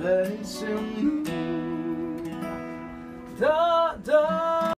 dancing. Da da.